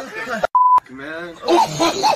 man. Oh, oh, oh.